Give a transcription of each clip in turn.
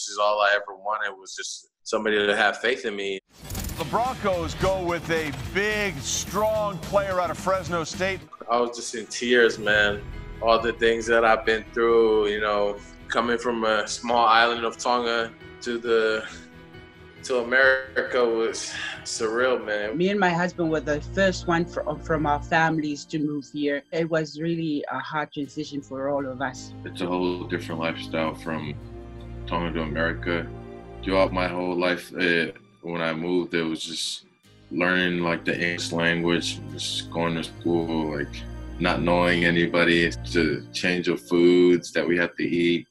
This is all I ever wanted was just somebody to have faith in me. The Broncos go with a big, strong player out of Fresno State. I was just in tears, man. All the things that I've been through, you know, coming from a small island of Tonga to the to America was surreal, man. Me and my husband were the first one from, from our families to move here. It was really a hard transition for all of us. It's a whole different lifestyle from Tonga to America. Throughout my whole life, it, when I moved, it was just learning like the English language, just going to school, like not knowing anybody, to change of foods that we have to eat,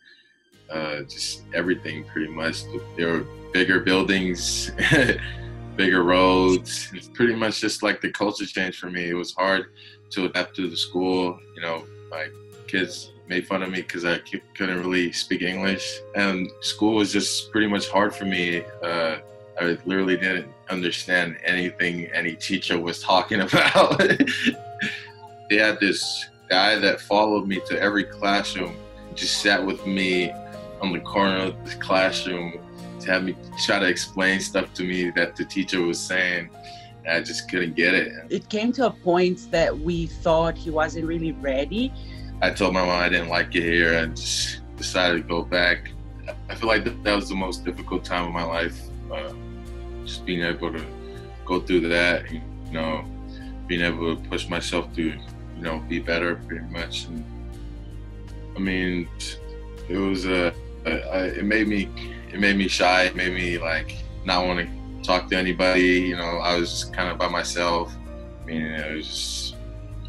uh, just everything pretty much. There were bigger buildings, bigger roads. It's pretty much just like the culture change for me. It was hard to adapt to the school. You know, my kids made fun of me because I couldn't really speak English, and school was just pretty much hard for me. Uh, I literally didn't understand anything any teacher was talking about. they had this guy that followed me to every classroom, just sat with me on the corner of the classroom to have me try to explain stuff to me that the teacher was saying. I just couldn't get it. It came to a point that we thought he wasn't really ready. I told my mom I didn't like it here and just decided to go back. I feel like that was the most difficult time of my life. Uh, just being able to go through that, you know, being able to push myself to, you know, be better pretty much. And I mean, it was a, uh, it made me it made me shy. It made me like not want to talk to anybody. You know, I was just kind of by myself. I mean, it was just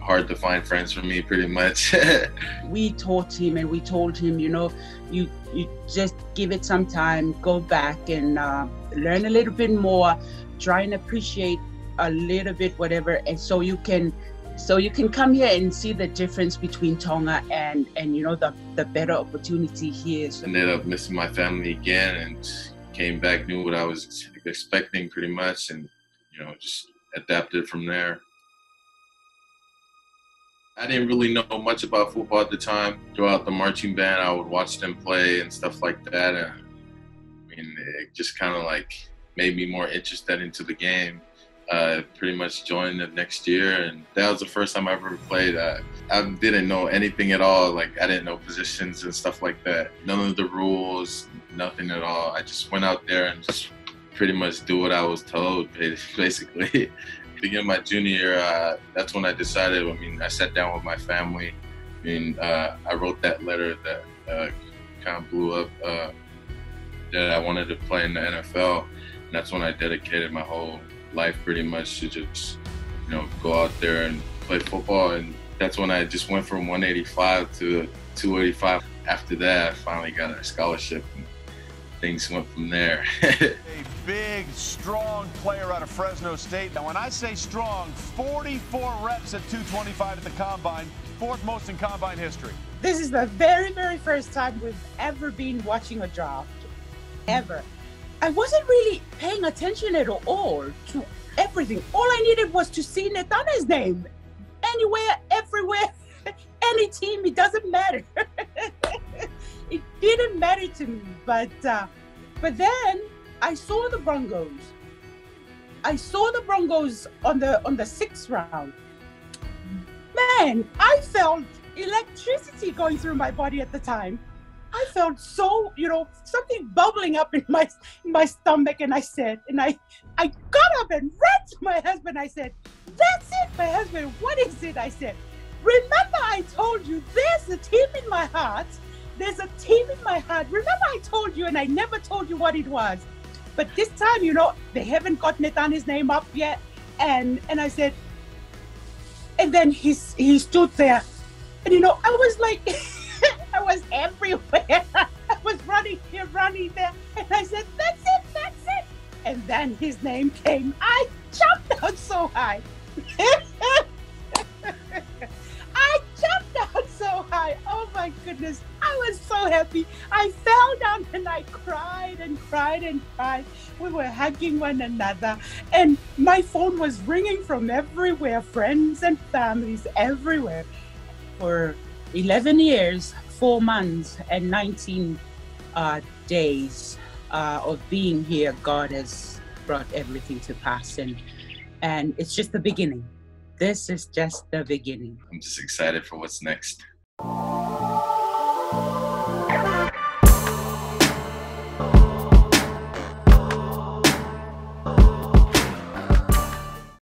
hard to find friends for me, pretty much. we taught him, and we told him, you know, you you just give it some time, go back and uh, learn a little bit more, try and appreciate a little bit whatever, and so you can so you can come here and see the difference between Tonga and and you know the the better opportunity here. Ended up missing my family again and came back, knew what I was expecting pretty much, and you know just adapted from there. I didn't really know much about football at the time. Throughout the marching band, I would watch them play and stuff like that. And I mean, it just kind of like made me more interested into the game uh, pretty much joined the next year, and that was the first time I ever played. Uh, I didn't know anything at all. Like I didn't know positions and stuff like that. None of the rules, nothing at all. I just went out there and just pretty much do what I was told, basically. Beginning my junior uh, that's when I decided. I mean, I sat down with my family. I mean, uh, I wrote that letter that uh, kind of blew up uh, that I wanted to play in the NFL. And that's when I dedicated my whole life pretty much to just, you know, go out there and play football. And that's when I just went from 185 to 285. After that, I finally got a scholarship. And things went from there. a big, strong player out of Fresno State. Now, when I say strong, 44 reps at 225 at the combine, fourth most in combine history. This is the very, very first time we've ever been watching a draft, ever. I wasn't really paying attention at all to everything. All I needed was to see Netane's name. Anywhere, everywhere, any team, it doesn't matter. it didn't matter to me. But uh, but then I saw the Broncos. I saw the Broncos on the on the sixth round. Man, I felt electricity going through my body at the time. I felt so, you know, something bubbling up in my in my stomach, and I said, and I I got up and ran to my husband. I said, "That's it, my husband. What is it?" I said, "Remember, I told you there's a team in my heart. There's a team in my heart. Remember, I told you, and I never told you what it was. But this time, you know, they haven't got Netane's name up yet." And and I said, and then he's he stood there, and you know, I was like. I was everywhere. I was running here, running there. And I said, That's it, that's it. And then his name came. I jumped out so high. I jumped out so high. Oh my goodness. I was so happy. I fell down and I cried and cried and cried. We were hugging one another. And my phone was ringing from everywhere friends and families everywhere. For 11 years, four months and 19 uh, days uh, of being here, God has brought everything to pass, and and it's just the beginning. This is just the beginning. I'm just excited for what's next.